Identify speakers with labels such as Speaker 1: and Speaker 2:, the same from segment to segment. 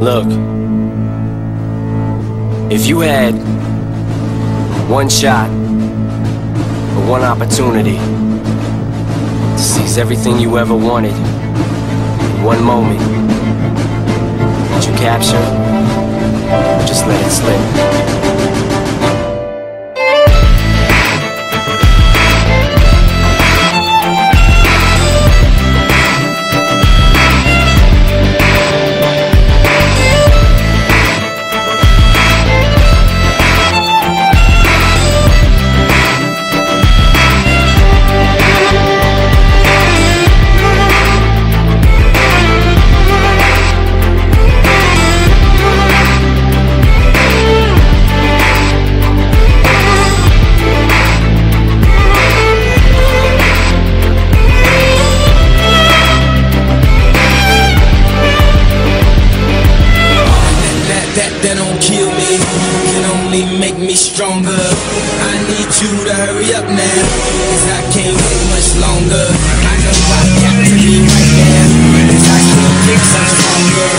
Speaker 1: Look, if you had one shot or one opportunity to seize everything you ever wanted in one moment, that you capture just let it slip?
Speaker 2: That, don't kill me, can only make me stronger. I need you to hurry up now, cause I can't wait much longer. I know I got to be right there, cause I can't get much oh, stronger.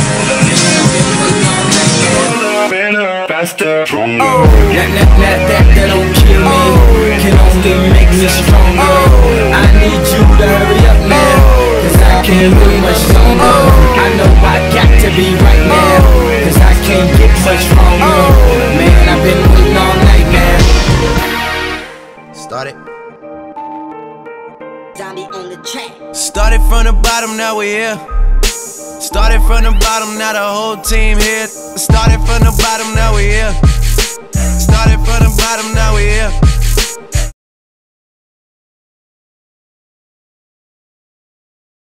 Speaker 2: And I've been waiting all night now.
Speaker 3: Faster, stronger.
Speaker 2: That, that, that, that, that don't kill me, can only make me stronger. I need you to hurry up now, cause I can't wait much longer. I know I got to be right now,
Speaker 4: Started.
Speaker 5: Zombie on the track.
Speaker 4: Started from the bottom, now we here. Started from the bottom, now the whole team here. Started from the bottom, now we here. Started from the bottom, now we here.